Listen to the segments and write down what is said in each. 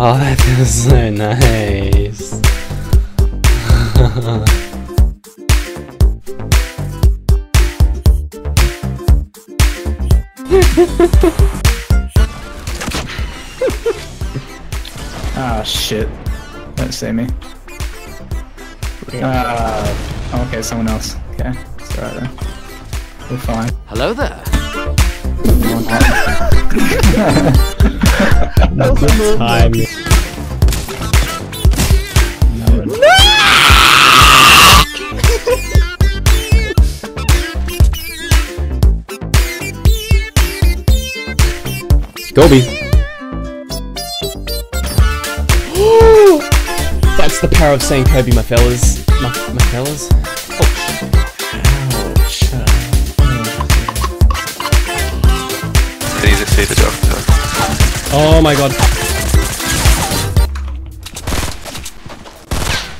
Oh, that feels so nice. Ah, shit. Don't see me. Uh, okay, someone else. Okay, it's alright then. We're fine. Hello there. Time. No! Gobi. That's the power of saying Kobe, my fellas. My, my fellas. Oh. Deze tweede doctor. Oh my god.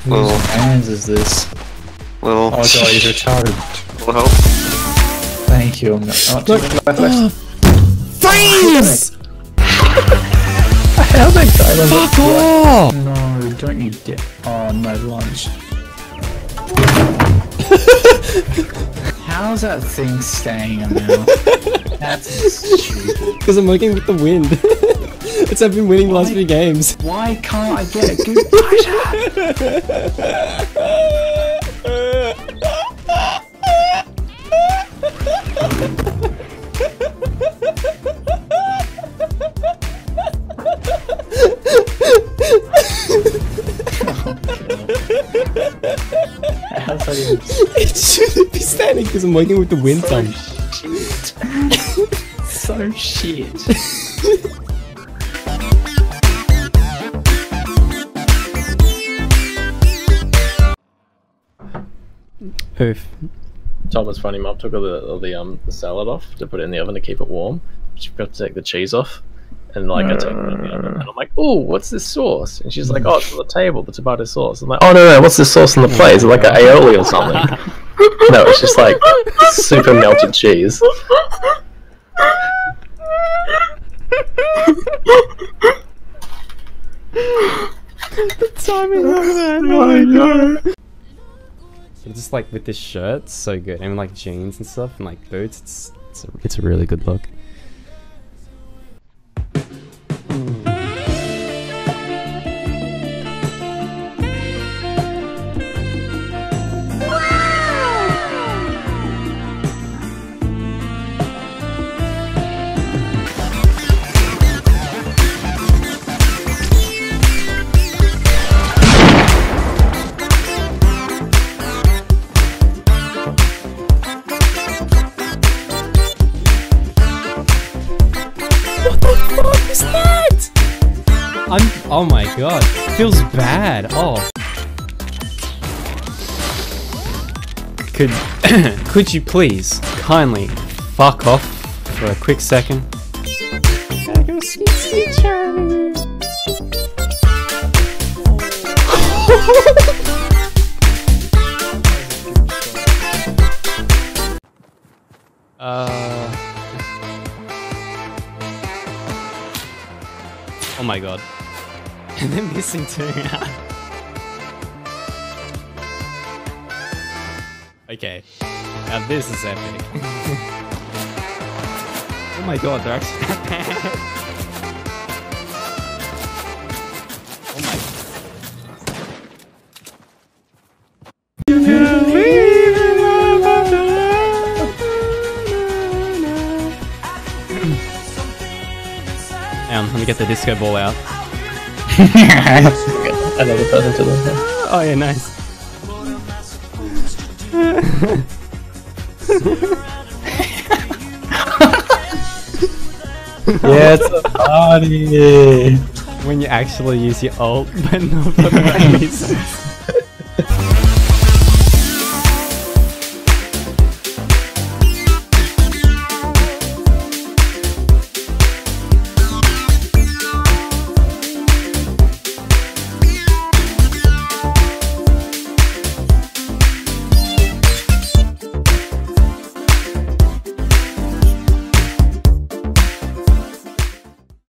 Little, Whose hands is this? little, Oh god, he's retarded. little help. Thank you. I'm not. Oh, Look. left, left. Freeze! How they die? Fuck off! No, don't you dare. Oh, no lunch. How's that thing staying in now? That's stupid. Because I'm working with the wind. it's I've been winning the last few games. Why can't I get a good It shouldn't be standing because I'm working with the wind thumb. so shit? Oof. Thomas funny mum took all the, all the um the salad off to put it in the oven to keep it warm. She forgot to take the cheese off. And like I take it in the oven and I'm like, oh, what's this sauce? And she's like, mm. oh, it's on the table, the tomato sauce. I'm like, oh no no, what's this sauce on the plate? Is it like an aioli or something? no, it's just like super melted cheese. The timing, man. Oh my But just like with this shirt, it's so good. And like jeans and stuff and like boots, it's it's a, it's a really good look. I'm oh my god. Feels bad. Oh. Could could you please kindly fuck off for a quick second? Uh Oh my god. And they're missing too. okay. Now this is epic. oh my god, they're actually Oh my Hang on, let me get the disco ball out. Another person to the Oh yeah, nice. Yeah, it's a party. When you actually use your ult, but not for the reasons.